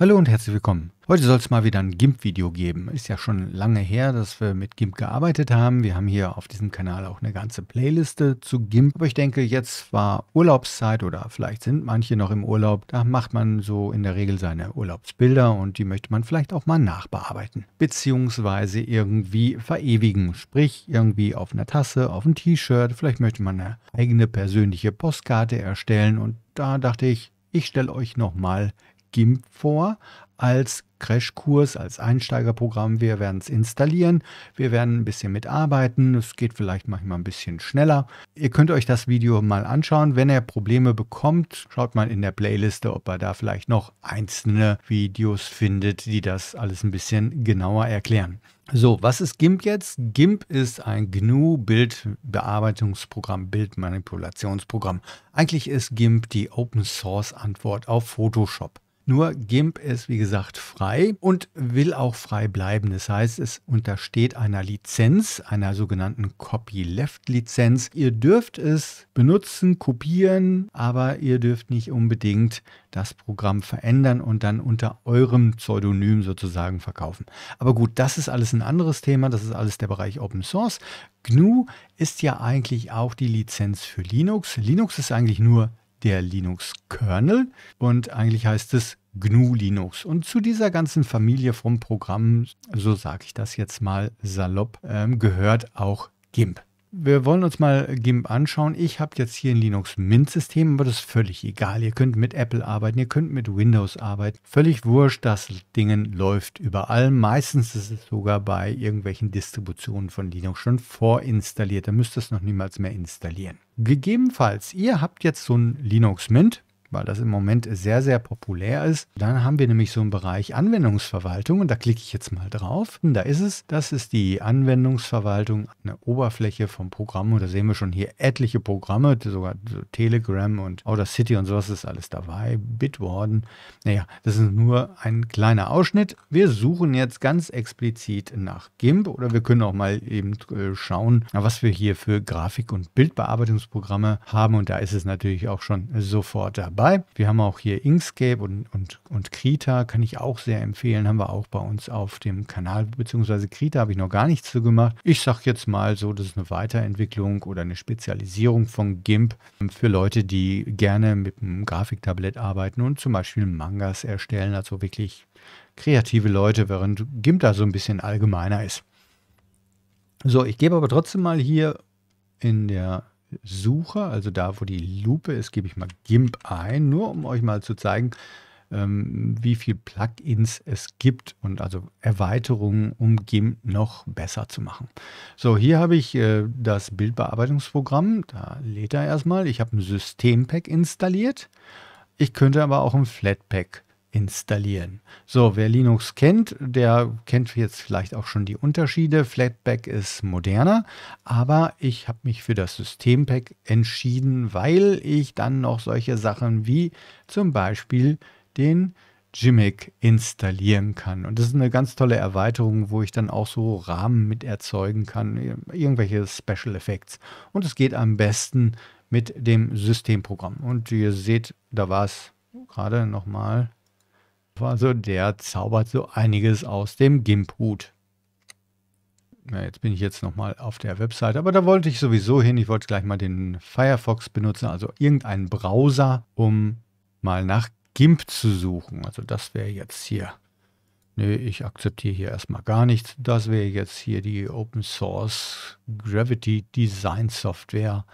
Hallo und herzlich willkommen. Heute soll es mal wieder ein GIMP-Video geben. Ist ja schon lange her, dass wir mit GIMP gearbeitet haben. Wir haben hier auf diesem Kanal auch eine ganze Playliste zu GIMP. Aber ich denke, jetzt war Urlaubszeit oder vielleicht sind manche noch im Urlaub. Da macht man so in der Regel seine Urlaubsbilder und die möchte man vielleicht auch mal nachbearbeiten. Beziehungsweise irgendwie verewigen. Sprich, irgendwie auf einer Tasse, auf ein T-Shirt. Vielleicht möchte man eine eigene persönliche Postkarte erstellen. Und da dachte ich, ich stelle euch nochmal GIMP vor als Crashkurs, als Einsteigerprogramm. Wir werden es installieren, wir werden ein bisschen mitarbeiten. Es geht vielleicht manchmal ein bisschen schneller. Ihr könnt euch das Video mal anschauen. Wenn ihr Probleme bekommt, schaut mal in der Playliste, ob ihr da vielleicht noch einzelne Videos findet, die das alles ein bisschen genauer erklären. So, was ist GIMP jetzt? GIMP ist ein GNU-Bildbearbeitungsprogramm, Bildmanipulationsprogramm. Eigentlich ist GIMP die Open-Source-Antwort auf Photoshop. Nur GIMP ist, wie gesagt, frei und will auch frei bleiben. Das heißt, es untersteht einer Lizenz, einer sogenannten Copyleft-Lizenz. Ihr dürft es benutzen, kopieren, aber ihr dürft nicht unbedingt das Programm verändern und dann unter eurem Pseudonym sozusagen verkaufen. Aber gut, das ist alles ein anderes Thema. Das ist alles der Bereich Open Source. GNU ist ja eigentlich auch die Lizenz für Linux. Linux ist eigentlich nur der Linux-Kernel und eigentlich heißt es GNU Linux. Und zu dieser ganzen Familie vom Programm, so sage ich das jetzt mal salopp, ähm, gehört auch GIMP. Wir wollen uns mal GIMP anschauen. Ich habe jetzt hier ein Linux Mint-System, aber das ist völlig egal. Ihr könnt mit Apple arbeiten, ihr könnt mit Windows arbeiten. Völlig wurscht, das Ding läuft überall. Meistens ist es sogar bei irgendwelchen Distributionen von Linux schon vorinstalliert. Da müsst ihr es noch niemals mehr installieren. Gegebenenfalls, ihr habt jetzt so ein Linux Mint weil das im Moment sehr, sehr populär ist. Dann haben wir nämlich so einen Bereich Anwendungsverwaltung und da klicke ich jetzt mal drauf. Und da ist es, das ist die Anwendungsverwaltung, eine Oberfläche vom Programm und da sehen wir schon hier etliche Programme, sogar Telegram und Audacity und sowas ist alles dabei, Bitwarden. Naja, das ist nur ein kleiner Ausschnitt. Wir suchen jetzt ganz explizit nach GIMP oder wir können auch mal eben äh, schauen, was wir hier für Grafik- und Bildbearbeitungsprogramme haben und da ist es natürlich auch schon sofort dabei dabei. Wir haben auch hier Inkscape und, und, und Krita, kann ich auch sehr empfehlen, haben wir auch bei uns auf dem Kanal, beziehungsweise Krita habe ich noch gar nichts zu gemacht. Ich sage jetzt mal so, das ist eine Weiterentwicklung oder eine Spezialisierung von GIMP für Leute, die gerne mit einem Grafiktablett arbeiten und zum Beispiel Mangas erstellen, also wirklich kreative Leute, während GIMP da so ein bisschen allgemeiner ist. So, ich gebe aber trotzdem mal hier in der suche, also da, wo die Lupe ist, gebe ich mal GIMP ein, nur um euch mal zu zeigen, ähm, wie viel Plugins es gibt und also Erweiterungen, um GIMP noch besser zu machen. So, hier habe ich äh, das Bildbearbeitungsprogramm, da lädt er erstmal. Ich habe ein Systempack installiert. Ich könnte aber auch ein Flatpak installieren. So, wer Linux kennt, der kennt jetzt vielleicht auch schon die Unterschiede. Flatpak ist moderner, aber ich habe mich für das Systempack entschieden, weil ich dann noch solche Sachen wie zum Beispiel den Gimmick installieren kann. Und das ist eine ganz tolle Erweiterung, wo ich dann auch so Rahmen mit erzeugen kann, irgendwelche Special Effects. Und es geht am besten mit dem Systemprogramm. Und ihr seht, da war es gerade nochmal also der zaubert so einiges aus dem GIMP-Hut. Ja, jetzt bin ich jetzt nochmal auf der Website, aber da wollte ich sowieso hin. Ich wollte gleich mal den Firefox benutzen, also irgendeinen Browser, um mal nach GIMP zu suchen. Also das wäre jetzt hier. Nö, ich akzeptiere hier erstmal gar nichts. Das wäre jetzt hier die Open Source Gravity Design Software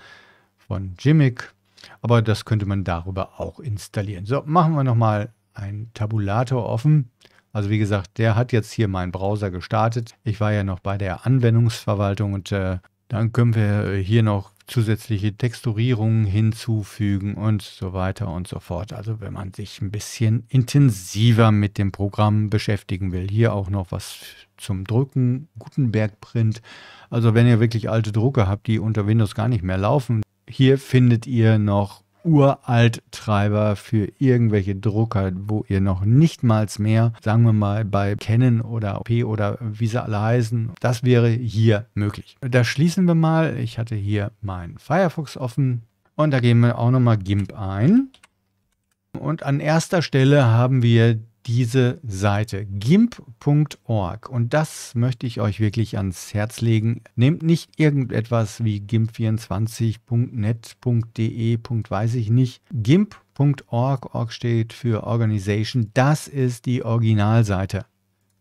von Gimmick. Aber das könnte man darüber auch installieren. So, machen wir nochmal ein Tabulator offen. Also wie gesagt, der hat jetzt hier meinen Browser gestartet. Ich war ja noch bei der Anwendungsverwaltung und äh, dann können wir hier noch zusätzliche Texturierungen hinzufügen und so weiter und so fort. Also wenn man sich ein bisschen intensiver mit dem Programm beschäftigen will. Hier auch noch was zum Drucken, Gutenberg Print. Also wenn ihr wirklich alte Drucker habt, die unter Windows gar nicht mehr laufen, hier findet ihr noch uralt Treiber für irgendwelche Drucker, wo ihr noch nicht mal mehr, sagen wir mal, bei Canon oder OP oder wie sie alle heißen, das wäre hier möglich. Da schließen wir mal. Ich hatte hier meinen Firefox offen und da gehen wir auch nochmal GIMP ein. Und an erster Stelle haben wir diese Seite gimp.org und das möchte ich euch wirklich ans Herz legen. Nehmt nicht irgendetwas wie gimp24.net.de. weiß ich nicht. gimp.org, org steht für Organization, das ist die Originalseite.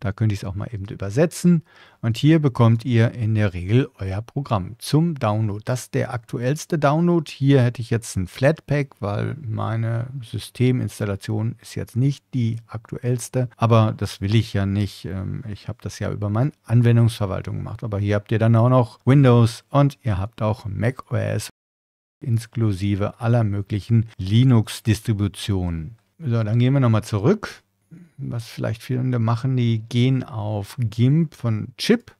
Da könnte ich es auch mal eben übersetzen. Und hier bekommt ihr in der Regel euer Programm zum Download. Das ist der aktuellste Download. Hier hätte ich jetzt ein Flatpak, weil meine Systeminstallation ist jetzt nicht die aktuellste. Aber das will ich ja nicht. Ähm, ich habe das ja über meine Anwendungsverwaltung gemacht. Aber hier habt ihr dann auch noch Windows und ihr habt auch macOS inklusive aller möglichen Linux-Distributionen. So, dann gehen wir nochmal zurück was vielleicht viele machen, die gehen auf GIMP von Chip.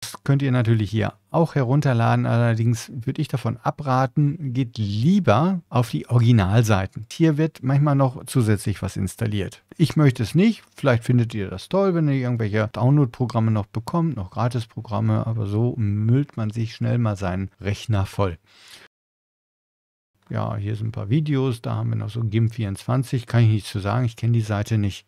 Das könnt ihr natürlich hier auch herunterladen, allerdings würde ich davon abraten, geht lieber auf die Originalseiten. Hier wird manchmal noch zusätzlich was installiert. Ich möchte es nicht, vielleicht findet ihr das toll, wenn ihr irgendwelche Download-Programme noch bekommt, noch Gratis-Programme, aber so müllt man sich schnell mal seinen Rechner voll ja, hier sind ein paar Videos, da haben wir noch so GIMP24, kann ich nichts zu sagen, ich kenne die Seite nicht.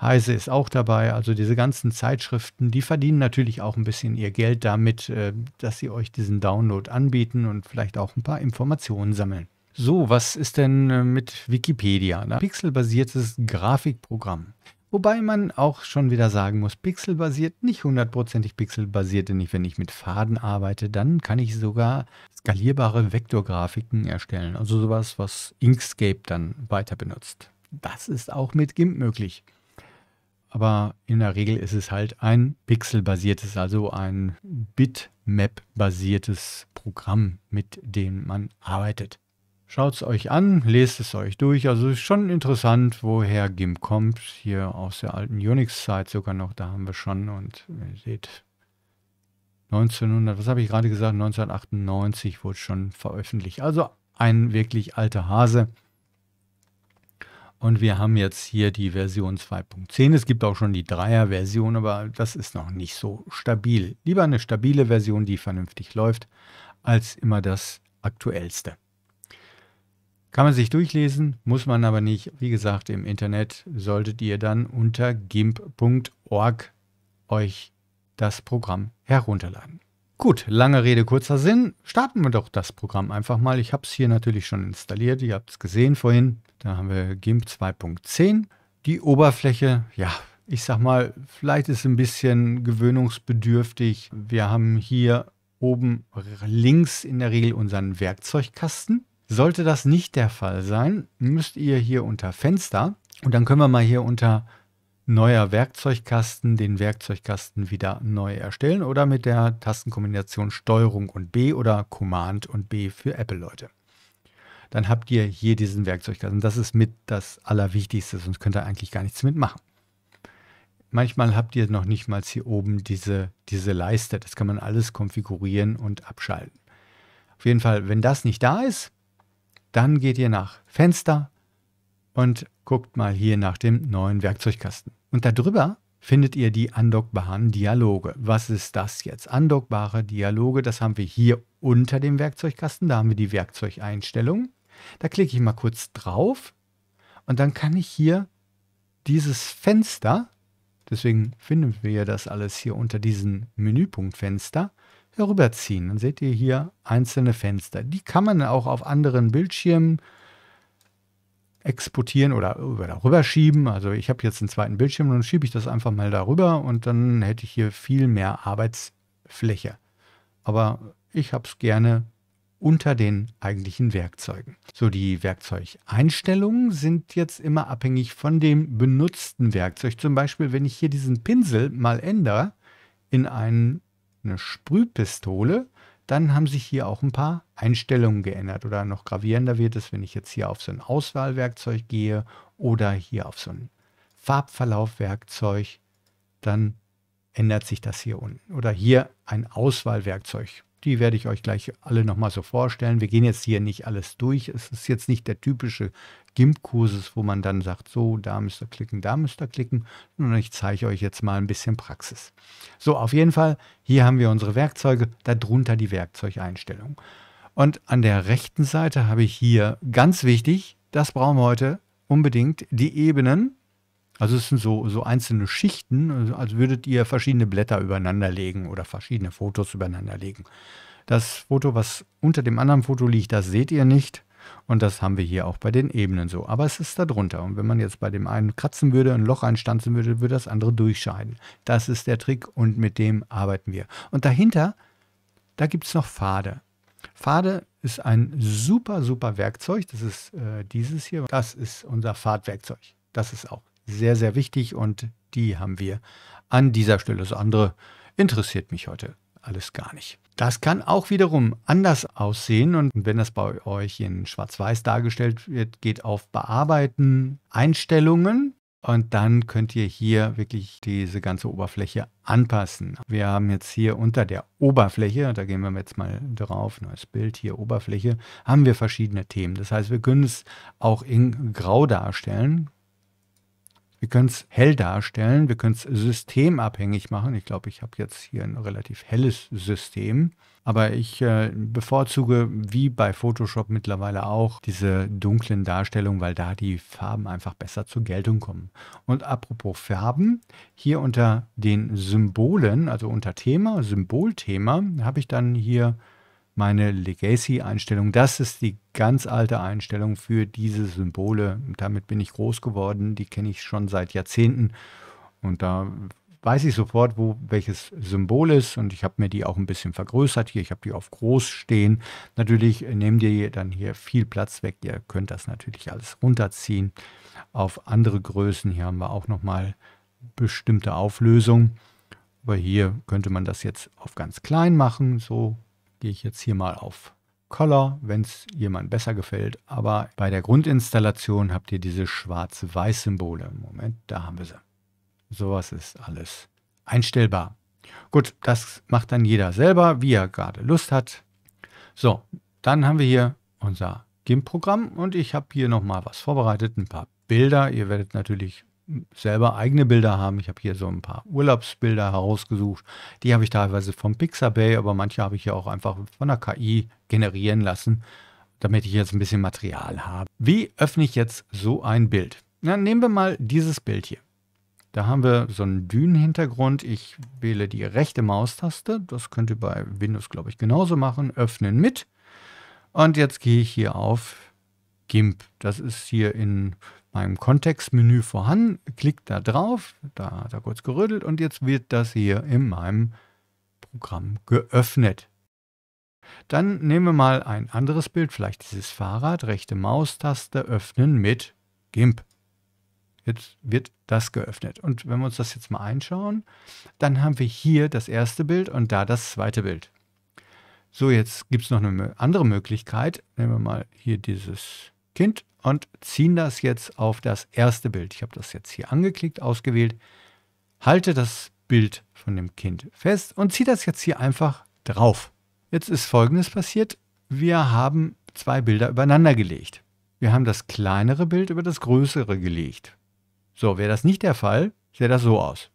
Heise ist auch dabei, also diese ganzen Zeitschriften, die verdienen natürlich auch ein bisschen ihr Geld damit, äh, dass sie euch diesen Download anbieten und vielleicht auch ein paar Informationen sammeln. So, was ist denn äh, mit Wikipedia? Ein pixelbasiertes Grafikprogramm. Wobei man auch schon wieder sagen muss, pixelbasiert, nicht hundertprozentig pixelbasiert, denn wenn ich mit Faden arbeite, dann kann ich sogar skalierbare Vektorgrafiken erstellen. Also sowas, was Inkscape dann weiter benutzt. Das ist auch mit GIMP möglich. Aber in der Regel ist es halt ein pixelbasiertes, also ein Bitmap-basiertes Programm, mit dem man arbeitet. Schaut es euch an, lest es euch durch. Also ist schon interessant, woher GIMP kommt. Hier aus der alten Unix-Zeit sogar noch, da haben wir schon. Und ihr seht, 1900, was habe ich gerade gesagt, 1998 wurde schon veröffentlicht. Also ein wirklich alter Hase. Und wir haben jetzt hier die Version 2.10. Es gibt auch schon die Dreier-Version, aber das ist noch nicht so stabil. Lieber eine stabile Version, die vernünftig läuft, als immer das aktuellste. Kann man sich durchlesen, muss man aber nicht. Wie gesagt, im Internet solltet ihr dann unter gimp.org euch das Programm herunterladen. Gut, lange Rede, kurzer Sinn. Starten wir doch das Programm einfach mal. Ich habe es hier natürlich schon installiert. Ihr habt es gesehen vorhin. Da haben wir GIMP 2.10. Die Oberfläche, ja, ich sag mal, vielleicht ist es ein bisschen gewöhnungsbedürftig. Wir haben hier oben links in der Regel unseren Werkzeugkasten. Sollte das nicht der Fall sein, müsst ihr hier unter Fenster und dann können wir mal hier unter neuer Werkzeugkasten den Werkzeugkasten wieder neu erstellen oder mit der Tastenkombination Steuerung und B oder Command und B für Apple-Leute. Dann habt ihr hier diesen Werkzeugkasten. Das ist mit das Allerwichtigste, sonst könnt ihr eigentlich gar nichts mitmachen. Manchmal habt ihr noch nicht mal hier oben diese, diese Leiste. Das kann man alles konfigurieren und abschalten. Auf jeden Fall, wenn das nicht da ist, dann geht ihr nach Fenster und guckt mal hier nach dem neuen Werkzeugkasten. Und darüber findet ihr die andockbaren Dialoge. Was ist das jetzt? Andockbare Dialoge, das haben wir hier unter dem Werkzeugkasten. Da haben wir die Werkzeugeinstellungen. Da klicke ich mal kurz drauf und dann kann ich hier dieses Fenster, deswegen finden wir das alles hier unter diesem Menüpunktfenster, herüberziehen. Dann seht ihr hier einzelne Fenster. Die kann man auch auf anderen Bildschirmen exportieren oder, oder rüberschieben. Also ich habe jetzt einen zweiten Bildschirm und dann schiebe ich das einfach mal darüber und dann hätte ich hier viel mehr Arbeitsfläche. Aber ich habe es gerne unter den eigentlichen Werkzeugen. So, die Werkzeugeinstellungen sind jetzt immer abhängig von dem benutzten Werkzeug. Zum Beispiel, wenn ich hier diesen Pinsel mal ändere in einen eine Sprühpistole, dann haben sich hier auch ein paar Einstellungen geändert. Oder noch gravierender wird es, wenn ich jetzt hier auf so ein Auswahlwerkzeug gehe oder hier auf so ein Farbverlaufwerkzeug, dann ändert sich das hier unten. Oder hier ein Auswahlwerkzeug. Die werde ich euch gleich alle nochmal so vorstellen. Wir gehen jetzt hier nicht alles durch. Es ist jetzt nicht der typische GIMP-Kurses, wo man dann sagt, so, da müsst ihr klicken, da müsst ihr klicken, sondern ich zeige euch jetzt mal ein bisschen Praxis. So, auf jeden Fall, hier haben wir unsere Werkzeuge, darunter die Werkzeugeinstellung. Und an der rechten Seite habe ich hier, ganz wichtig, das brauchen wir heute, unbedingt die Ebenen. Also es sind so, so einzelne Schichten, also als würdet ihr verschiedene Blätter übereinander legen oder verschiedene Fotos übereinander legen. Das Foto, was unter dem anderen Foto liegt, das seht ihr nicht. Und das haben wir hier auch bei den Ebenen so. Aber es ist da drunter. Und wenn man jetzt bei dem einen kratzen würde, ein Loch einstanzen würde, würde das andere durchscheiden. Das ist der Trick und mit dem arbeiten wir. Und dahinter, da gibt es noch Pfade. Pfade ist ein super, super Werkzeug. Das ist äh, dieses hier. Das ist unser Pfadwerkzeug. Das ist auch sehr, sehr wichtig und die haben wir an dieser Stelle. Das andere interessiert mich heute alles gar nicht. Das kann auch wiederum anders aussehen und wenn das bei euch in Schwarz-Weiß dargestellt wird, geht auf Bearbeiten, Einstellungen und dann könnt ihr hier wirklich diese ganze Oberfläche anpassen. Wir haben jetzt hier unter der Oberfläche, da gehen wir jetzt mal drauf, neues Bild hier, Oberfläche, haben wir verschiedene Themen. Das heißt, wir können es auch in Grau darstellen. Wir können es hell darstellen, wir können es systemabhängig machen. Ich glaube, ich habe jetzt hier ein relativ helles System. Aber ich äh, bevorzuge, wie bei Photoshop mittlerweile auch, diese dunklen Darstellungen, weil da die Farben einfach besser zur Geltung kommen. Und apropos Farben, hier unter den Symbolen, also unter Thema, Symbolthema, habe ich dann hier meine Legacy-Einstellung. Das ist die ganz alte Einstellung für diese Symbole. Damit bin ich groß geworden. Die kenne ich schon seit Jahrzehnten. Und da weiß ich sofort, wo welches Symbol ist. Und ich habe mir die auch ein bisschen vergrößert hier. Ich habe die auf groß stehen. Natürlich nehmt ihr dann hier viel Platz weg. Ihr könnt das natürlich alles runterziehen auf andere Größen. Hier haben wir auch nochmal bestimmte Auflösung. Aber hier könnte man das jetzt auf ganz klein machen, so gehe ich jetzt hier mal auf Color, wenn es jemand besser gefällt. Aber bei der Grundinstallation habt ihr diese schwarz-weiß-Symbole. Moment, da haben wir sie. Sowas ist alles einstellbar. Gut, das macht dann jeder selber, wie er gerade Lust hat. So, dann haben wir hier unser GIMP-Programm und ich habe hier nochmal was vorbereitet, ein paar Bilder. Ihr werdet natürlich selber eigene Bilder haben. Ich habe hier so ein paar Urlaubsbilder herausgesucht. Die habe ich teilweise vom Pixabay, aber manche habe ich ja auch einfach von der KI generieren lassen, damit ich jetzt ein bisschen Material habe. Wie öffne ich jetzt so ein Bild? Na, nehmen wir mal dieses Bild hier. Da haben wir so einen Dünenhintergrund. Ich wähle die rechte Maustaste. Das könnt ihr bei Windows, glaube ich, genauso machen. Öffnen mit. Und jetzt gehe ich hier auf GIMP. Das ist hier in meinem Kontextmenü vorhanden, klickt da drauf, da hat er kurz gerödelt und jetzt wird das hier in meinem Programm geöffnet. Dann nehmen wir mal ein anderes Bild, vielleicht dieses Fahrrad, rechte Maustaste öffnen mit GIMP. Jetzt wird das geöffnet. Und wenn wir uns das jetzt mal einschauen, dann haben wir hier das erste Bild und da das zweite Bild. So, jetzt gibt es noch eine andere Möglichkeit. Nehmen wir mal hier dieses Kind und ziehen das jetzt auf das erste Bild. Ich habe das jetzt hier angeklickt, ausgewählt, halte das Bild von dem Kind fest und ziehe das jetzt hier einfach drauf. Jetzt ist folgendes passiert. Wir haben zwei Bilder übereinander gelegt. Wir haben das kleinere Bild über das größere gelegt. So, wäre das nicht der Fall, sähe das so aus.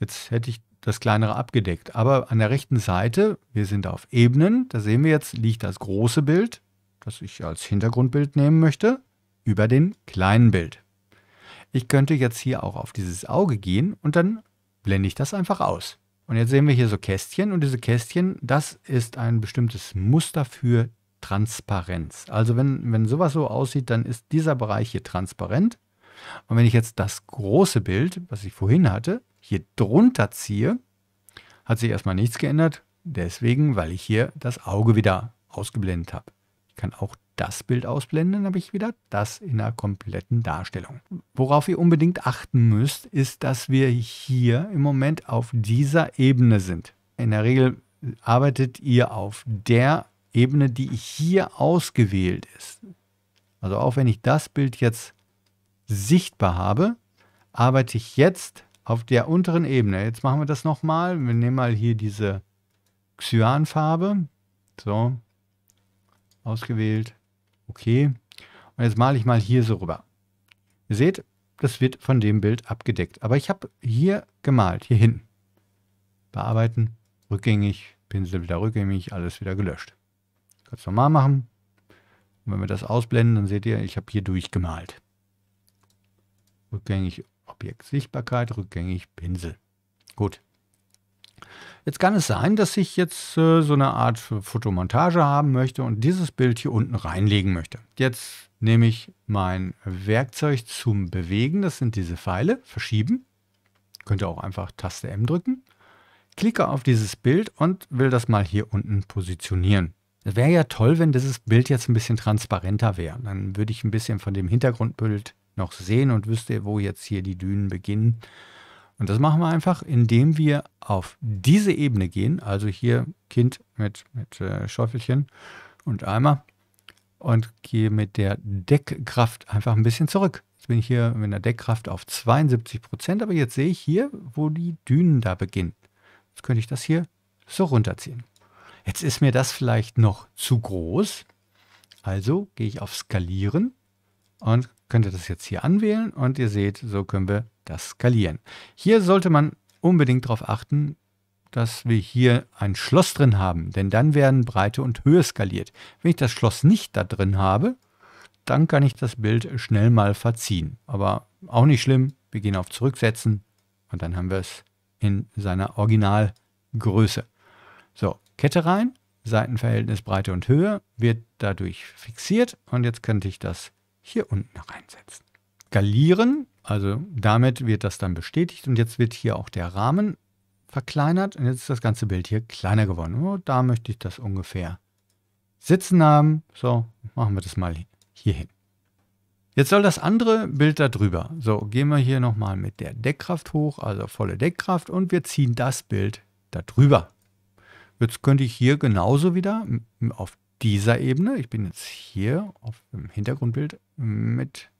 Jetzt hätte ich das kleinere abgedeckt. Aber an der rechten Seite, wir sind auf Ebenen, da sehen wir jetzt, liegt das große Bild das ich als Hintergrundbild nehmen möchte, über den kleinen Bild. Ich könnte jetzt hier auch auf dieses Auge gehen und dann blende ich das einfach aus. Und jetzt sehen wir hier so Kästchen und diese Kästchen, das ist ein bestimmtes Muster für Transparenz. Also wenn, wenn sowas so aussieht, dann ist dieser Bereich hier transparent. Und wenn ich jetzt das große Bild, was ich vorhin hatte, hier drunter ziehe, hat sich erstmal nichts geändert. Deswegen, weil ich hier das Auge wieder ausgeblendet habe kann auch das Bild ausblenden, habe ich wieder das in einer kompletten Darstellung. Worauf ihr unbedingt achten müsst, ist, dass wir hier im Moment auf dieser Ebene sind. In der Regel arbeitet ihr auf der Ebene, die hier ausgewählt ist. Also auch wenn ich das Bild jetzt sichtbar habe, arbeite ich jetzt auf der unteren Ebene. Jetzt machen wir das nochmal. Wir nehmen mal hier diese Cyanfarbe. So, ausgewählt. Okay. Und jetzt male ich mal hier so rüber. Ihr seht, das wird von dem Bild abgedeckt. Aber ich habe hier gemalt, hier hinten. Bearbeiten, rückgängig, Pinsel wieder rückgängig, alles wieder gelöscht. Ganz normal machen. Und wenn wir das ausblenden, dann seht ihr, ich habe hier durchgemalt. Rückgängig Objekt Sichtbarkeit, rückgängig Pinsel. Gut. Jetzt kann es sein, dass ich jetzt äh, so eine Art Fotomontage haben möchte und dieses Bild hier unten reinlegen möchte. Jetzt nehme ich mein Werkzeug zum Bewegen, das sind diese Pfeile, verschieben. Könnt ihr auch einfach Taste M drücken. Klicke auf dieses Bild und will das mal hier unten positionieren. Es wäre ja toll, wenn dieses Bild jetzt ein bisschen transparenter wäre. Dann würde ich ein bisschen von dem Hintergrundbild noch sehen und wüsste, wo jetzt hier die Dünen beginnen. Und das machen wir einfach, indem wir auf diese Ebene gehen, also hier Kind mit, mit äh, Schäufelchen und Eimer und gehe mit der Deckkraft einfach ein bisschen zurück. Jetzt bin ich hier mit der Deckkraft auf 72 Prozent, aber jetzt sehe ich hier, wo die Dünen da beginnen. Jetzt könnte ich das hier so runterziehen. Jetzt ist mir das vielleicht noch zu groß. Also gehe ich auf Skalieren und könnte das jetzt hier anwählen und ihr seht, so können wir das skalieren. Hier sollte man unbedingt darauf achten, dass wir hier ein Schloss drin haben, denn dann werden Breite und Höhe skaliert. Wenn ich das Schloss nicht da drin habe, dann kann ich das Bild schnell mal verziehen. Aber auch nicht schlimm, wir gehen auf Zurücksetzen und dann haben wir es in seiner Originalgröße. So, Kette rein, Seitenverhältnis Breite und Höhe wird dadurch fixiert und jetzt könnte ich das hier unten reinsetzen. Skalieren, also damit wird das dann bestätigt und jetzt wird hier auch der Rahmen verkleinert und jetzt ist das ganze Bild hier kleiner geworden. Oh, da möchte ich das ungefähr sitzen haben. So, machen wir das mal hier hin. Jetzt soll das andere Bild da drüber. So, gehen wir hier nochmal mit der Deckkraft hoch, also volle Deckkraft und wir ziehen das Bild da drüber. Jetzt könnte ich hier genauso wieder auf dieser Ebene, ich bin jetzt hier auf dem Hintergrundbild, mit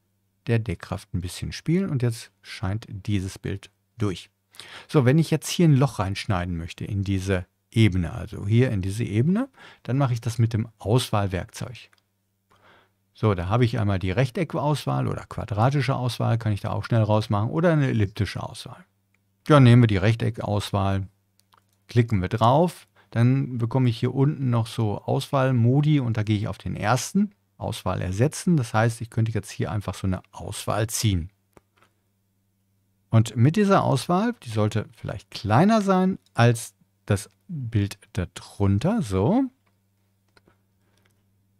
der Deckkraft ein bisschen spielen und jetzt scheint dieses Bild durch. So, wenn ich jetzt hier ein Loch reinschneiden möchte in diese Ebene, also hier in diese Ebene, dann mache ich das mit dem Auswahlwerkzeug. So, da habe ich einmal die Rechteckauswahl oder quadratische Auswahl, kann ich da auch schnell rausmachen, oder eine elliptische Auswahl. Ja, nehmen wir die Rechteckauswahl, klicken wir drauf, dann bekomme ich hier unten noch so Auswahlmodi und da gehe ich auf den ersten, Auswahl ersetzen. Das heißt, ich könnte jetzt hier einfach so eine Auswahl ziehen. Und mit dieser Auswahl, die sollte vielleicht kleiner sein als das Bild darunter, so.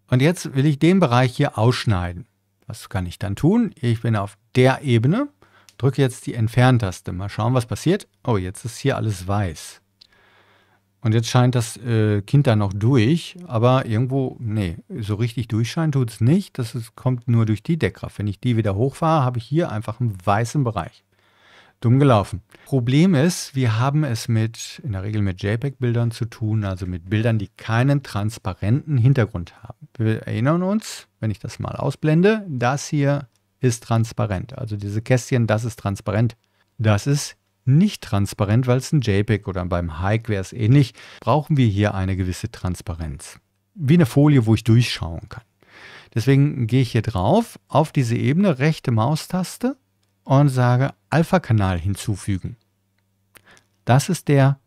Und jetzt will ich den Bereich hier ausschneiden. Was kann ich dann tun? Ich bin auf der Ebene, drücke jetzt die Entferntaste. Mal schauen, was passiert. Oh, jetzt ist hier alles weiß. Und jetzt scheint das äh, Kind da noch durch, aber irgendwo, nee, so richtig durchscheinen tut es nicht. Das ist, kommt nur durch die Deckkraft. Wenn ich die wieder hochfahre, habe ich hier einfach einen weißen Bereich. Dumm gelaufen. Problem ist, wir haben es mit, in der Regel mit JPEG-Bildern zu tun, also mit Bildern, die keinen transparenten Hintergrund haben. Wir erinnern uns, wenn ich das mal ausblende, das hier ist transparent. Also diese Kästchen, das ist transparent. Das ist nicht transparent, weil es ein JPEG oder beim Hike wäre es ähnlich, brauchen wir hier eine gewisse Transparenz. Wie eine Folie, wo ich durchschauen kann. Deswegen gehe ich hier drauf, auf diese Ebene, rechte Maustaste und sage Alpha-Kanal hinzufügen. Das ist der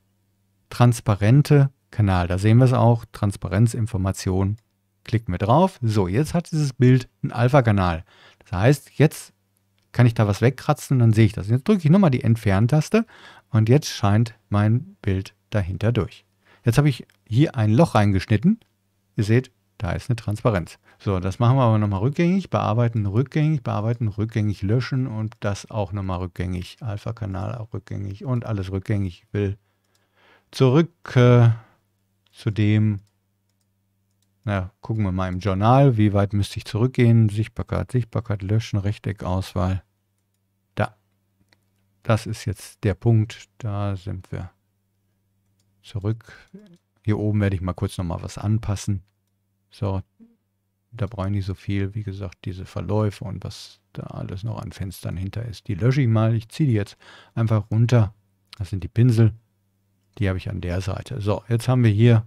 transparente Kanal. Da sehen wir es auch, Transparenzinformation. Klicken wir drauf. So, jetzt hat dieses Bild einen Alpha-Kanal. Das heißt, jetzt kann ich da was wegkratzen und dann sehe ich das. Jetzt drücke ich nochmal die Entfernen-Taste und jetzt scheint mein Bild dahinter durch. Jetzt habe ich hier ein Loch reingeschnitten. Ihr seht, da ist eine Transparenz. So, das machen wir aber nochmal rückgängig, bearbeiten, rückgängig, bearbeiten, rückgängig löschen und das auch nochmal rückgängig. Alpha-Kanal auch rückgängig und alles rückgängig. Ich will zurück äh, zu dem, na, gucken wir mal im Journal, wie weit müsste ich zurückgehen? Sichtbarkeit, Sichtbarkeit, Löschen, Rechteckauswahl. Da. Das ist jetzt der Punkt. Da sind wir zurück. Hier oben werde ich mal kurz nochmal was anpassen. So, da brauche ich nicht so viel. Wie gesagt, diese Verläufe und was da alles noch an Fenstern hinter ist. Die lösche ich mal. Ich ziehe die jetzt einfach runter. Das sind die Pinsel. Die habe ich an der Seite. So, jetzt haben wir hier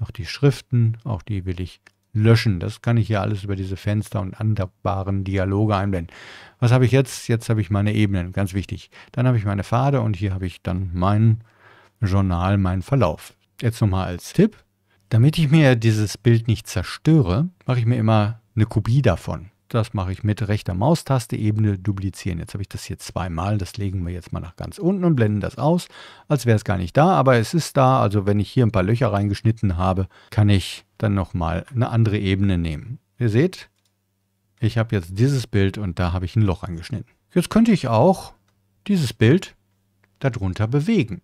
noch die Schriften, auch die will ich löschen. Das kann ich hier alles über diese Fenster und andockbaren Dialoge einblenden. Was habe ich jetzt? Jetzt habe ich meine Ebenen, ganz wichtig. Dann habe ich meine Pfade und hier habe ich dann mein Journal, meinen Verlauf. Jetzt nochmal als Tipp. Damit ich mir dieses Bild nicht zerstöre, mache ich mir immer eine Kopie davon. Das mache ich mit rechter Maustaste, Ebene duplizieren. Jetzt habe ich das hier zweimal. Das legen wir jetzt mal nach ganz unten und blenden das aus, als wäre es gar nicht da. Aber es ist da. Also wenn ich hier ein paar Löcher reingeschnitten habe, kann ich dann nochmal eine andere Ebene nehmen. Ihr seht, ich habe jetzt dieses Bild und da habe ich ein Loch eingeschnitten. Jetzt könnte ich auch dieses Bild darunter bewegen.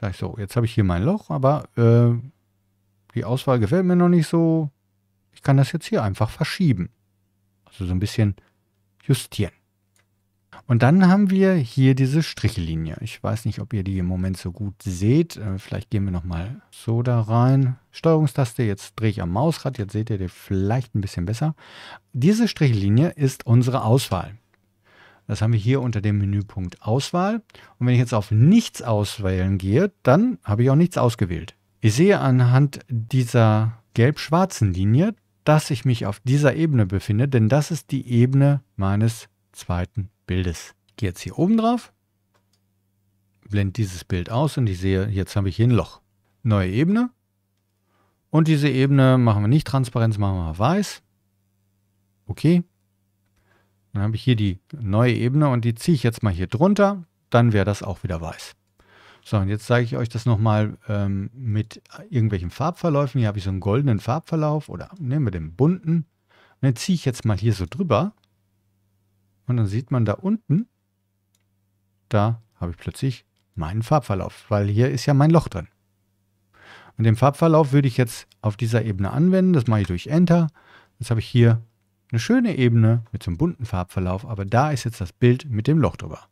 Sag ich so, jetzt habe ich hier mein Loch, aber äh, die Auswahl gefällt mir noch nicht so. Ich kann das jetzt hier einfach verschieben. So ein bisschen justieren. Und dann haben wir hier diese Strichlinie. Ich weiß nicht, ob ihr die im Moment so gut seht. Äh, vielleicht gehen wir nochmal so da rein. Steuerungstaste, jetzt drehe ich am Mausrad. Jetzt seht ihr die vielleicht ein bisschen besser. Diese Strichlinie ist unsere Auswahl. Das haben wir hier unter dem Menüpunkt Auswahl. Und wenn ich jetzt auf Nichts auswählen gehe, dann habe ich auch nichts ausgewählt. Ich sehe anhand dieser gelb-schwarzen Linie, dass ich mich auf dieser Ebene befinde, denn das ist die Ebene meines zweiten Bildes. Ich gehe jetzt hier oben drauf, blende dieses Bild aus und ich sehe, jetzt habe ich hier ein Loch. Neue Ebene. Und diese Ebene machen wir nicht transparent, machen wir weiß. Okay. Dann habe ich hier die neue Ebene und die ziehe ich jetzt mal hier drunter. Dann wäre das auch wieder weiß. So, und jetzt zeige ich euch das nochmal ähm, mit irgendwelchen Farbverläufen. Hier habe ich so einen goldenen Farbverlauf oder nehmen wir den bunten. Und dann ziehe ich jetzt mal hier so drüber. Und dann sieht man da unten, da habe ich plötzlich meinen Farbverlauf, weil hier ist ja mein Loch drin. Und den Farbverlauf würde ich jetzt auf dieser Ebene anwenden. Das mache ich durch Enter. Jetzt habe ich hier eine schöne Ebene mit so einem bunten Farbverlauf, aber da ist jetzt das Bild mit dem Loch drüber.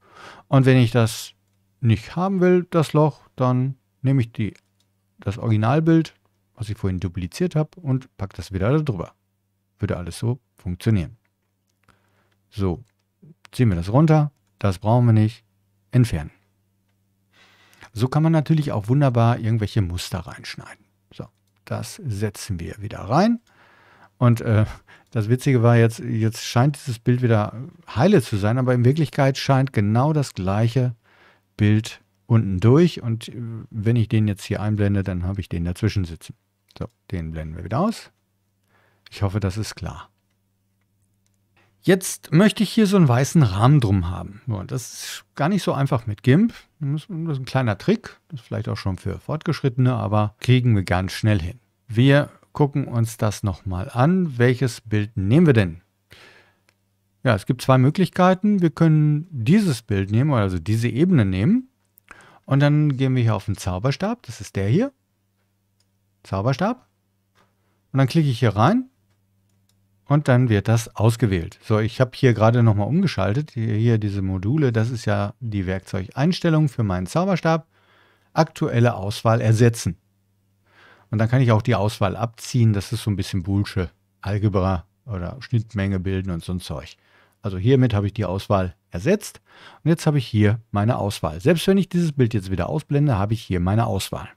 Und wenn ich das nicht haben will, das Loch, dann nehme ich die, das Originalbild, was ich vorhin dupliziert habe, und packe das wieder da drüber. Würde alles so funktionieren. So, ziehen wir das runter. Das brauchen wir nicht. Entfernen. So kann man natürlich auch wunderbar irgendwelche Muster reinschneiden. So, das setzen wir wieder rein. Und äh, das Witzige war jetzt, jetzt scheint dieses Bild wieder heile zu sein, aber in Wirklichkeit scheint genau das gleiche Bild unten durch und äh, wenn ich den jetzt hier einblende, dann habe ich den dazwischen sitzen. So, den blenden wir wieder aus. Ich hoffe, das ist klar. Jetzt möchte ich hier so einen weißen Rahmen drum haben. das ist gar nicht so einfach mit GIMP. Das ist ein kleiner Trick, das ist vielleicht auch schon für Fortgeschrittene, aber kriegen wir ganz schnell hin. Wir gucken uns das nochmal an. Welches Bild nehmen wir denn? Ja, es gibt zwei Möglichkeiten. Wir können dieses Bild nehmen, also diese Ebene nehmen. Und dann gehen wir hier auf den Zauberstab. Das ist der hier. Zauberstab. Und dann klicke ich hier rein. Und dann wird das ausgewählt. So, ich habe hier gerade nochmal umgeschaltet. Hier, hier diese Module, das ist ja die Werkzeugeinstellung für meinen Zauberstab. Aktuelle Auswahl ersetzen. Und dann kann ich auch die Auswahl abziehen. Das ist so ein bisschen Bullshit. Algebra oder Schnittmenge bilden und so ein Zeug. Also hiermit habe ich die Auswahl ersetzt und jetzt habe ich hier meine Auswahl. Selbst wenn ich dieses Bild jetzt wieder ausblende, habe ich hier meine Auswahl.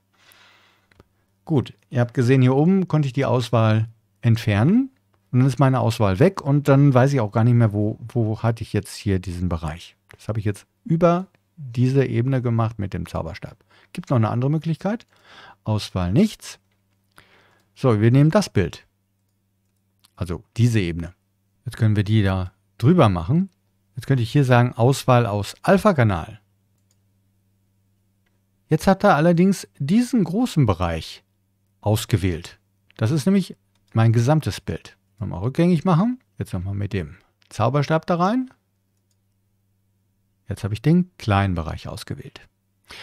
Gut, ihr habt gesehen, hier oben konnte ich die Auswahl entfernen und dann ist meine Auswahl weg und dann weiß ich auch gar nicht mehr, wo, wo hatte ich jetzt hier diesen Bereich. Das habe ich jetzt über diese Ebene gemacht mit dem Zauberstab. Gibt noch eine andere Möglichkeit. Auswahl nichts. So, wir nehmen das Bild. Also diese Ebene. Jetzt können wir die da drüber machen. Jetzt könnte ich hier sagen Auswahl aus Alpha-Kanal. Jetzt hat er allerdings diesen großen Bereich ausgewählt. Das ist nämlich mein gesamtes Bild. Nochmal rückgängig machen. Jetzt nochmal mit dem Zauberstab da rein. Jetzt habe ich den kleinen Bereich ausgewählt.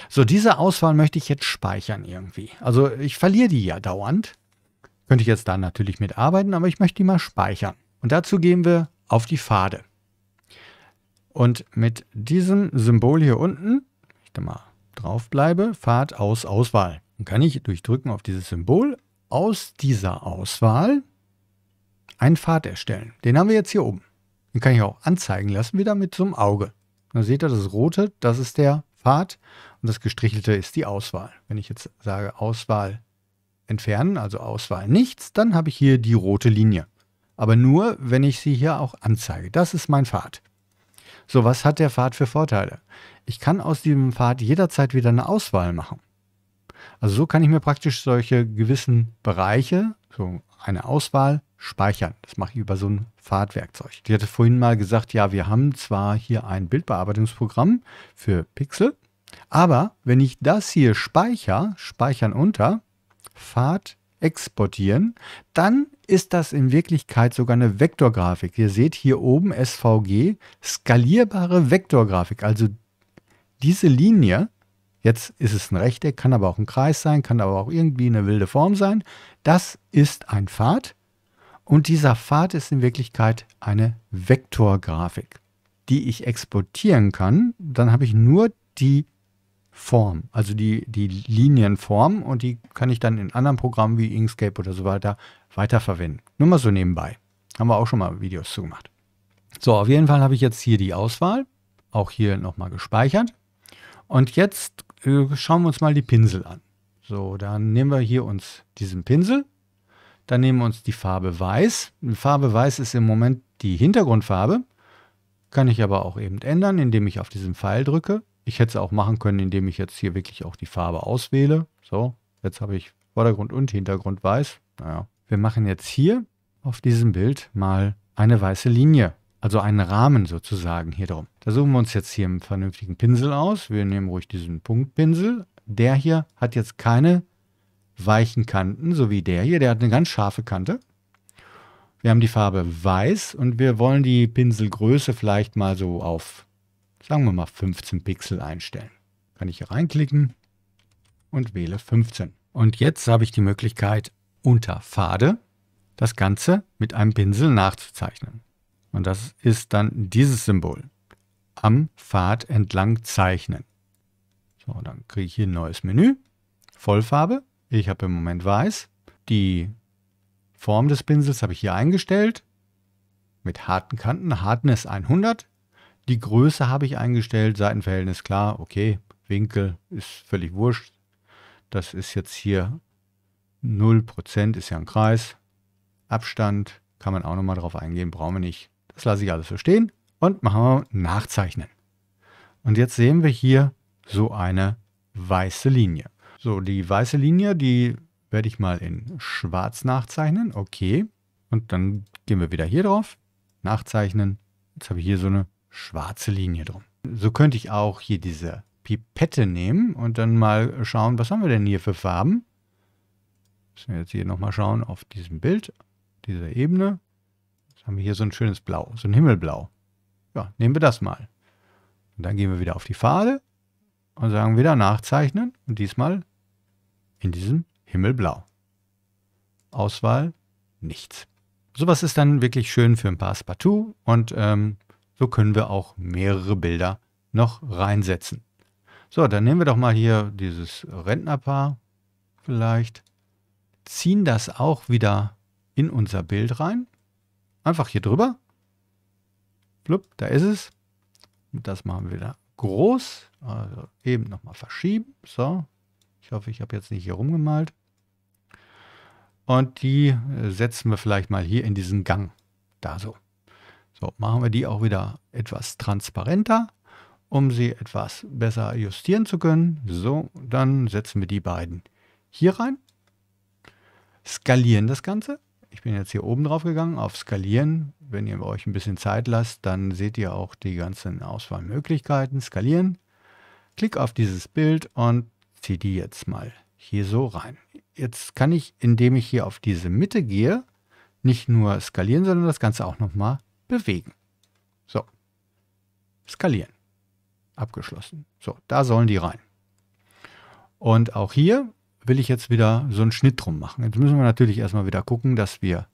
So, diese Auswahl möchte ich jetzt speichern irgendwie. Also ich verliere die ja dauernd. Könnte ich jetzt da natürlich mitarbeiten, aber ich möchte die mal speichern. Und dazu gehen wir auf die Pfade. Und mit diesem Symbol hier unten, ich da mal drauf bleibe, Pfad aus Auswahl. Dann kann ich durch Drücken auf dieses Symbol aus dieser Auswahl einen Pfad erstellen. Den haben wir jetzt hier oben. Den kann ich auch anzeigen lassen, wieder mit so einem Auge. Dann seht ihr das rote, das ist der Pfad und das gestrichelte ist die Auswahl. Wenn ich jetzt sage Auswahl entfernen, also Auswahl nichts, dann habe ich hier die rote Linie. Aber nur, wenn ich sie hier auch anzeige. Das ist mein Pfad. So, was hat der Pfad für Vorteile? Ich kann aus diesem Pfad jederzeit wieder eine Auswahl machen. Also so kann ich mir praktisch solche gewissen Bereiche, so eine Auswahl, speichern. Das mache ich über so ein Fahrtwerkzeug. Ich hatte vorhin mal gesagt, ja, wir haben zwar hier ein Bildbearbeitungsprogramm für Pixel, aber wenn ich das hier speichere, speichern unter, Fahrt exportieren, dann ist das in Wirklichkeit sogar eine Vektorgrafik. Ihr seht hier oben SVG, skalierbare Vektorgrafik. Also diese Linie, jetzt ist es ein Rechteck, kann aber auch ein Kreis sein, kann aber auch irgendwie eine wilde Form sein. Das ist ein Pfad und dieser Pfad ist in Wirklichkeit eine Vektorgrafik, die ich exportieren kann. Dann habe ich nur die Form, also die, die Linienform und die kann ich dann in anderen Programmen wie Inkscape oder so weiter weiterverwenden. Nur mal so nebenbei. Haben wir auch schon mal Videos zu gemacht. So, auf jeden Fall habe ich jetzt hier die Auswahl, auch hier nochmal gespeichert. Und jetzt äh, schauen wir uns mal die Pinsel an. So, dann nehmen wir hier uns diesen Pinsel, dann nehmen wir uns die Farbe Weiß. Die Farbe Weiß ist im Moment die Hintergrundfarbe, kann ich aber auch eben ändern, indem ich auf diesen Pfeil drücke ich hätte es auch machen können, indem ich jetzt hier wirklich auch die Farbe auswähle. So, jetzt habe ich Vordergrund und Hintergrund weiß. Naja, wir machen jetzt hier auf diesem Bild mal eine weiße Linie, also einen Rahmen sozusagen hier drum. Da suchen wir uns jetzt hier einen vernünftigen Pinsel aus. Wir nehmen ruhig diesen Punktpinsel. Der hier hat jetzt keine weichen Kanten, so wie der hier. Der hat eine ganz scharfe Kante. Wir haben die Farbe weiß und wir wollen die Pinselgröße vielleicht mal so auf sagen wir mal 15 Pixel einstellen. Kann ich hier reinklicken und wähle 15. Und jetzt habe ich die Möglichkeit, unter Pfade das Ganze mit einem Pinsel nachzuzeichnen. Und das ist dann dieses Symbol. Am Pfad entlang zeichnen. So, dann kriege ich hier ein neues Menü. Vollfarbe. Ich habe im Moment weiß. Die Form des Pinsels habe ich hier eingestellt. Mit harten Kanten. Hardness 100. Die Größe habe ich eingestellt, Seitenverhältnis klar, okay, Winkel ist völlig wurscht. Das ist jetzt hier 0%, ist ja ein Kreis. Abstand kann man auch nochmal drauf eingehen, brauchen wir nicht. Das lasse ich alles so stehen und machen wir Nachzeichnen. Und jetzt sehen wir hier so eine weiße Linie. So, die weiße Linie, die werde ich mal in schwarz nachzeichnen. Okay. Und dann gehen wir wieder hier drauf. Nachzeichnen. Jetzt habe ich hier so eine schwarze Linie drum. So könnte ich auch hier diese Pipette nehmen und dann mal schauen, was haben wir denn hier für Farben. Müssen wir jetzt hier nochmal schauen auf diesem Bild, dieser Ebene. Jetzt haben wir hier so ein schönes Blau, so ein Himmelblau. Ja, nehmen wir das mal. Und dann gehen wir wieder auf die Pfade und sagen wieder nachzeichnen und diesmal in diesem Himmelblau. Auswahl nichts. Sowas ist dann wirklich schön für ein Passepartout und ähm, so können wir auch mehrere Bilder noch reinsetzen. So, dann nehmen wir doch mal hier dieses Rentnerpaar vielleicht, ziehen das auch wieder in unser Bild rein. Einfach hier drüber. Flupp, da ist es. Und das machen wir wieder groß. Also eben nochmal verschieben. So, ich hoffe, ich habe jetzt nicht hier rumgemalt. Und die äh, setzen wir vielleicht mal hier in diesen Gang. Da so. So, machen wir die auch wieder etwas transparenter, um sie etwas besser justieren zu können. So, dann setzen wir die beiden hier rein, skalieren das Ganze. Ich bin jetzt hier oben drauf gegangen auf Skalieren. Wenn ihr euch ein bisschen Zeit lasst, dann seht ihr auch die ganzen Auswahlmöglichkeiten. Skalieren. Klick auf dieses Bild und ziehe die jetzt mal hier so rein. Jetzt kann ich, indem ich hier auf diese Mitte gehe, nicht nur skalieren, sondern das Ganze auch nochmal bewegen. So. Skalieren. Abgeschlossen. So, da sollen die rein. Und auch hier will ich jetzt wieder so einen Schnitt drum machen. Jetzt müssen wir natürlich erstmal wieder gucken, dass wir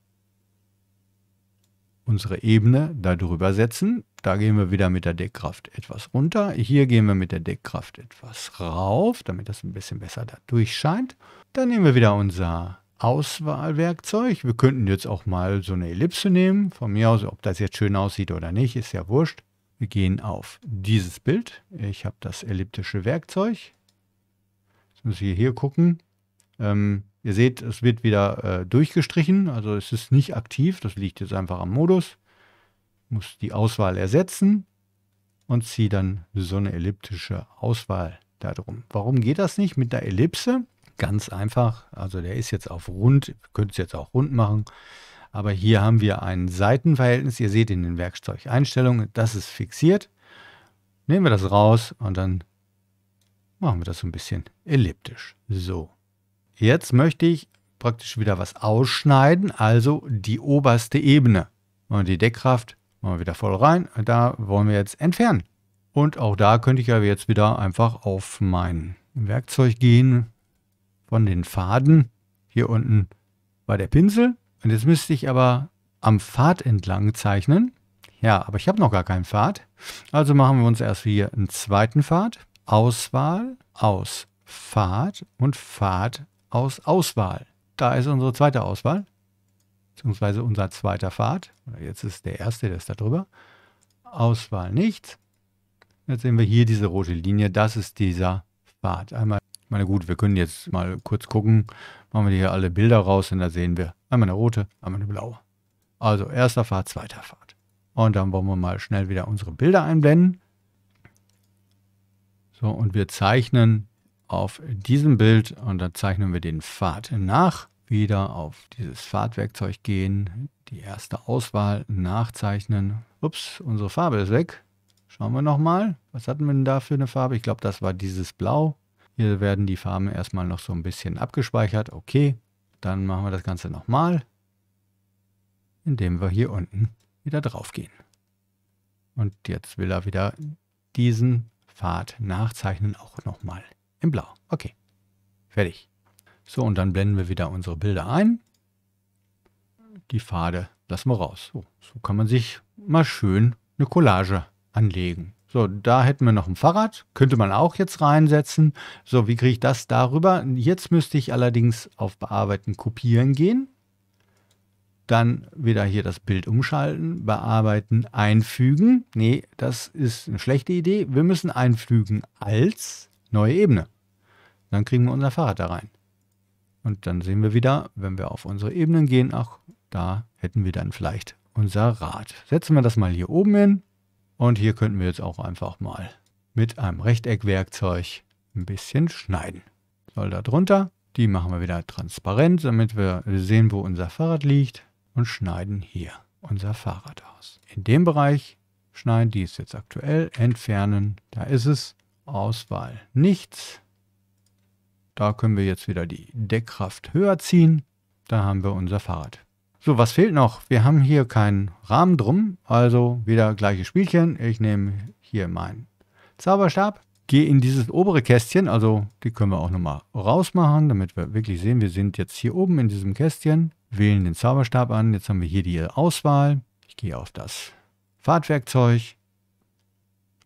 unsere Ebene da drüber setzen. Da gehen wir wieder mit der Deckkraft etwas runter. Hier gehen wir mit der Deckkraft etwas rauf, damit das ein bisschen besser da durchscheint. Dann nehmen wir wieder unser Auswahlwerkzeug. Wir könnten jetzt auch mal so eine Ellipse nehmen. Von mir aus, ob das jetzt schön aussieht oder nicht, ist ja wurscht. Wir gehen auf dieses Bild. Ich habe das elliptische Werkzeug. Jetzt muss ich hier gucken. Ähm, ihr seht, es wird wieder äh, durchgestrichen. Also es ist nicht aktiv. Das liegt jetzt einfach am Modus. Muss die Auswahl ersetzen und ziehe dann so eine elliptische Auswahl darum. Warum geht das nicht mit der Ellipse? Ganz einfach. Also der ist jetzt auf rund, könnt es jetzt auch rund machen. Aber hier haben wir ein Seitenverhältnis. Ihr seht in den Werkzeugeinstellungen, das ist fixiert. Nehmen wir das raus und dann machen wir das so ein bisschen elliptisch. So. Jetzt möchte ich praktisch wieder was ausschneiden, also die oberste Ebene. Und die Deckkraft machen wir wieder voll rein. Da wollen wir jetzt entfernen. Und auch da könnte ich ja jetzt wieder einfach auf mein Werkzeug gehen, von den Faden. Hier unten war der Pinsel. Und jetzt müsste ich aber am Pfad entlang zeichnen. Ja, aber ich habe noch gar keinen Pfad. Also machen wir uns erst hier einen zweiten Pfad. Auswahl, aus Pfad und Pfad aus Auswahl. Da ist unsere zweite Auswahl, beziehungsweise unser zweiter Pfad. Jetzt ist der erste, der ist da drüber. Auswahl nichts. Jetzt sehen wir hier diese rote Linie, das ist dieser Pfad. Einmal, ich meine gut, wir können jetzt mal kurz gucken, machen wir hier alle Bilder raus und da sehen wir einmal eine rote, einmal eine blaue. Also erster Pfad, zweiter Pfad. Und dann wollen wir mal schnell wieder unsere Bilder einblenden. So, und wir zeichnen auf diesem Bild und dann zeichnen wir den Pfad nach. Wieder auf dieses Pfadwerkzeug gehen, die erste Auswahl nachzeichnen. Ups, unsere Farbe ist weg. Schauen wir nochmal. Was hatten wir denn da für eine Farbe? Ich glaube, das war dieses Blau. Hier werden die Farben erstmal noch so ein bisschen abgespeichert. Okay, dann machen wir das Ganze nochmal, indem wir hier unten wieder drauf gehen. Und jetzt will er wieder diesen Pfad nachzeichnen, auch nochmal in Blau. Okay, fertig. So, und dann blenden wir wieder unsere Bilder ein. Die Pfade lassen wir raus. So, so kann man sich mal schön eine Collage anlegen. So, da hätten wir noch ein Fahrrad, könnte man auch jetzt reinsetzen. So, wie kriege ich das darüber? Jetzt müsste ich allerdings auf Bearbeiten, Kopieren gehen. Dann wieder hier das Bild umschalten, bearbeiten, einfügen. Nee, das ist eine schlechte Idee. Wir müssen einfügen als neue Ebene. Dann kriegen wir unser Fahrrad da rein. Und dann sehen wir wieder, wenn wir auf unsere Ebenen gehen, ach, da hätten wir dann vielleicht unser Rad. Setzen wir das mal hier oben hin. Und hier könnten wir jetzt auch einfach mal mit einem Rechteckwerkzeug ein bisschen schneiden. Soll da drunter. Die machen wir wieder transparent, damit wir sehen, wo unser Fahrrad liegt. Und schneiden hier unser Fahrrad aus. In dem Bereich schneiden, die ist jetzt aktuell, entfernen. Da ist es. Auswahl nichts. Da können wir jetzt wieder die Deckkraft höher ziehen. Da haben wir unser Fahrrad. So, was fehlt noch? Wir haben hier keinen Rahmen drum, also wieder gleiches Spielchen. Ich nehme hier meinen Zauberstab, gehe in dieses obere Kästchen, also die können wir auch nochmal rausmachen, damit wir wirklich sehen, wir sind jetzt hier oben in diesem Kästchen, wählen den Zauberstab an, jetzt haben wir hier die Auswahl. Ich gehe auf das Fahrtwerkzeug,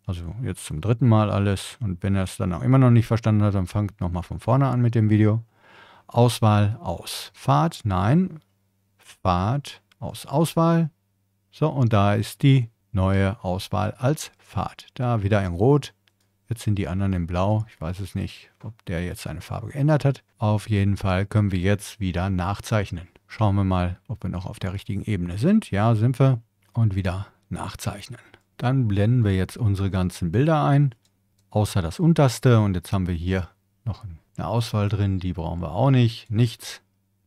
also jetzt zum dritten Mal alles und wenn er es dann auch immer noch nicht verstanden hat, dann fangt nochmal von vorne an mit dem Video. Auswahl aus. Fahrt, nein, Pfad aus Auswahl. So, und da ist die neue Auswahl als Pfad. Da wieder in Rot. Jetzt sind die anderen in Blau. Ich weiß es nicht, ob der jetzt seine Farbe geändert hat. Auf jeden Fall können wir jetzt wieder nachzeichnen. Schauen wir mal, ob wir noch auf der richtigen Ebene sind. Ja, sind wir. Und wieder nachzeichnen. Dann blenden wir jetzt unsere ganzen Bilder ein, außer das unterste. Und jetzt haben wir hier noch eine Auswahl drin, die brauchen wir auch nicht. Nichts.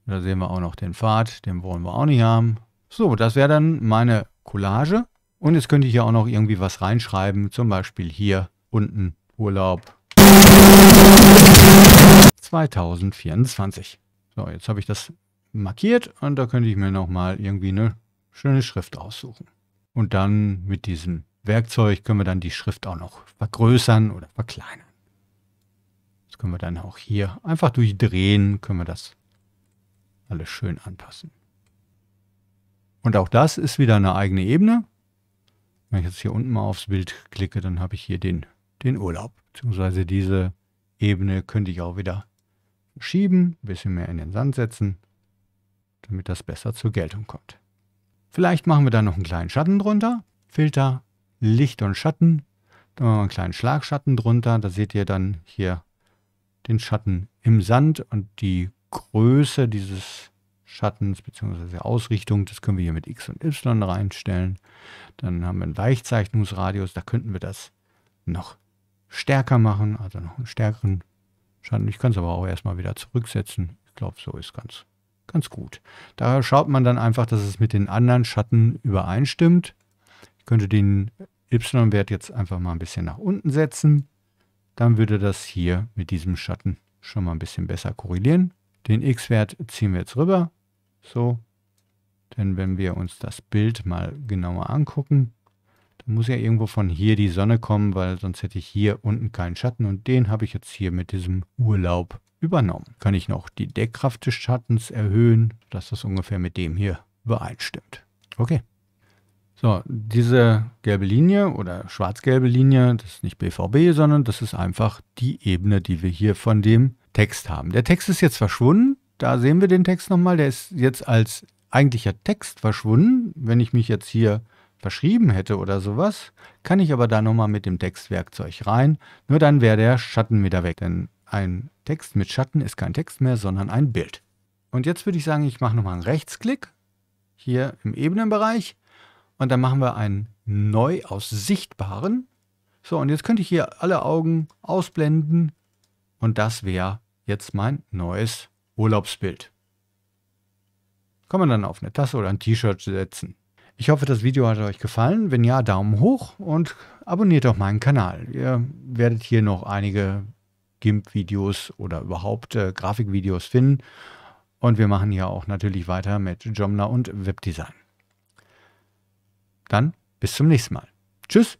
Da sehen wir auch noch den Pfad, den wollen wir auch nicht haben. So, das wäre dann meine Collage. Und jetzt könnte ich ja auch noch irgendwie was reinschreiben, zum Beispiel hier unten Urlaub 2024. So, jetzt habe ich das markiert und da könnte ich mir nochmal irgendwie eine schöne Schrift aussuchen. Und dann mit diesem Werkzeug können wir dann die Schrift auch noch vergrößern oder verkleinern. Das können wir dann auch hier einfach durchdrehen, können wir das alles schön anpassen. Und auch das ist wieder eine eigene Ebene. Wenn ich jetzt hier unten mal aufs Bild klicke, dann habe ich hier den, den Urlaub. Beziehungsweise diese Ebene könnte ich auch wieder schieben, ein bisschen mehr in den Sand setzen, damit das besser zur Geltung kommt. Vielleicht machen wir da noch einen kleinen Schatten drunter. Filter, Licht und Schatten. Dann machen wir einen kleinen Schlagschatten drunter. Da seht ihr dann hier den Schatten im Sand und die Größe dieses Schattens bzw. Ausrichtung, das können wir hier mit X und Y reinstellen. Dann haben wir einen Weichzeichnungsradius, da könnten wir das noch stärker machen, also noch einen stärkeren Schatten. Ich kann es aber auch erstmal wieder zurücksetzen. Ich glaube, so ist ganz ganz gut. Da schaut man dann einfach, dass es mit den anderen Schatten übereinstimmt. Ich könnte den y-Wert jetzt einfach mal ein bisschen nach unten setzen. Dann würde das hier mit diesem Schatten schon mal ein bisschen besser korrelieren. Den x-Wert ziehen wir jetzt rüber. So. Denn wenn wir uns das Bild mal genauer angucken, dann muss ja irgendwo von hier die Sonne kommen, weil sonst hätte ich hier unten keinen Schatten. Und den habe ich jetzt hier mit diesem Urlaub übernommen. Kann ich noch die Deckkraft des Schattens erhöhen, dass das ungefähr mit dem hier übereinstimmt. Okay. So, diese gelbe Linie oder schwarz-gelbe Linie, das ist nicht BVB, sondern das ist einfach die Ebene, die wir hier von dem Text haben. Der Text ist jetzt verschwunden. Da sehen wir den Text nochmal. Der ist jetzt als eigentlicher Text verschwunden. Wenn ich mich jetzt hier verschrieben hätte oder sowas, kann ich aber da nochmal mit dem Textwerkzeug rein. Nur dann wäre der Schatten wieder weg. Denn ein Text mit Schatten ist kein Text mehr, sondern ein Bild. Und jetzt würde ich sagen, ich mache nochmal einen Rechtsklick hier im Ebenenbereich und dann machen wir einen neu aus Sichtbaren. So, und jetzt könnte ich hier alle Augen ausblenden. Und das wäre jetzt mein neues Urlaubsbild. Kann man dann auf eine Tasse oder ein T-Shirt setzen. Ich hoffe, das Video hat euch gefallen. Wenn ja, Daumen hoch und abonniert auch meinen Kanal. Ihr werdet hier noch einige GIMP-Videos oder überhaupt äh, Grafikvideos finden. Und wir machen hier auch natürlich weiter mit Joomla und Webdesign. Dann bis zum nächsten Mal. Tschüss.